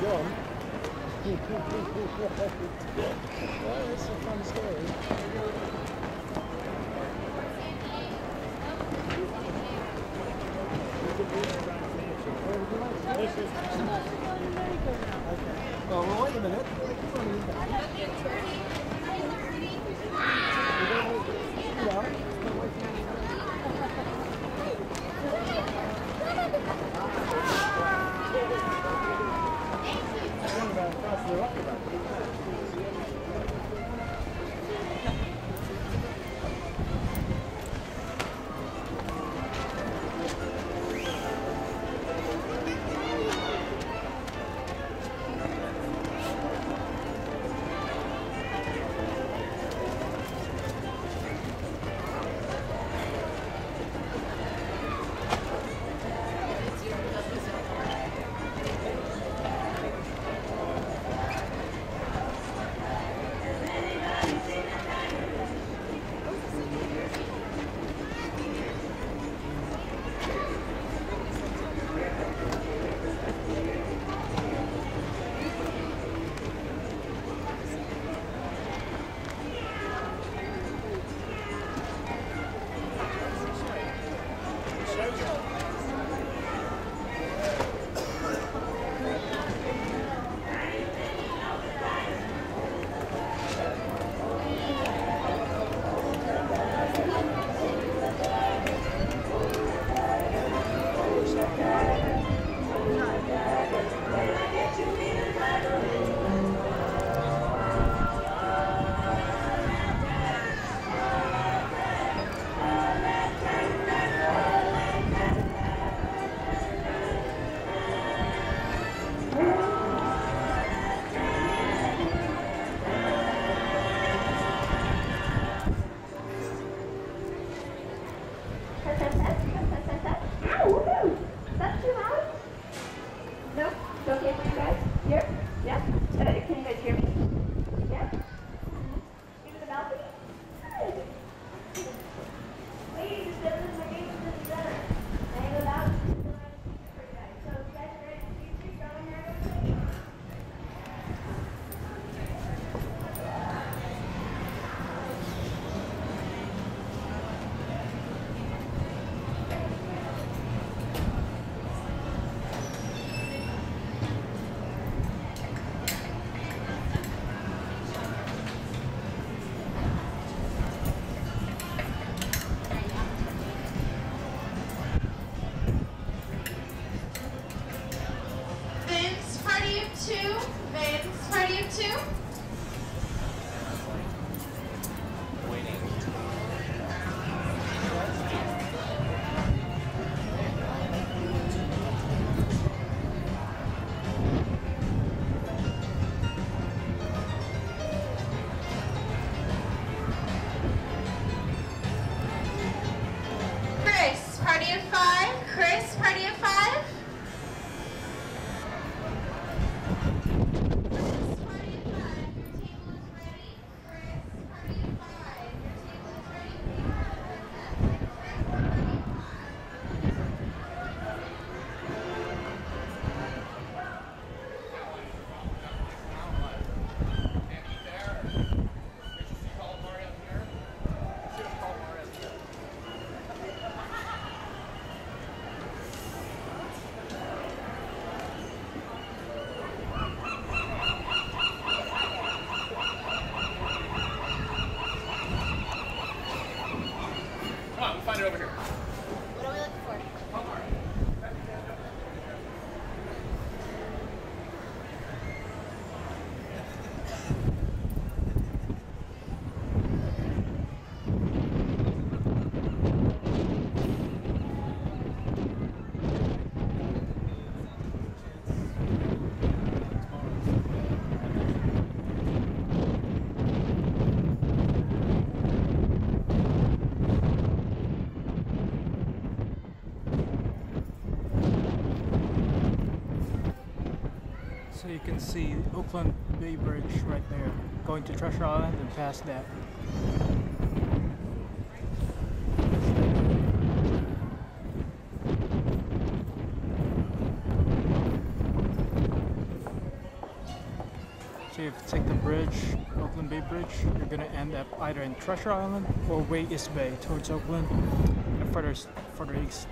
John. well, it's a fun story. Well, wait a minute. And party of two. You can see Oakland Bay Bridge right there, going to Treasure Island and past that. So if you take the bridge, Oakland Bay Bridge, you're gonna end up either in Treasure Island or Way East Bay towards Oakland and further, further east.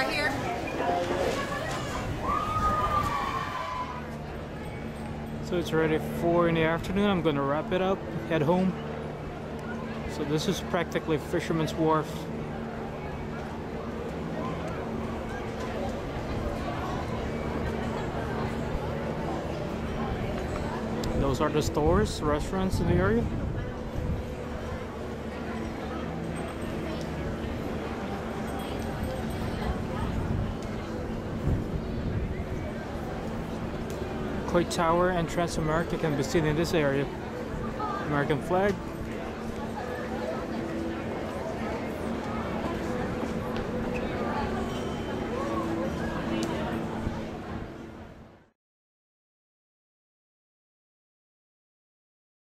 Right here. So it's already 4 in the afternoon. I'm gonna wrap it up, head home. So this is practically Fisherman's Wharf. Those are the stores, restaurants in the area. Tower and Transamerica can be seen in this area. American flag,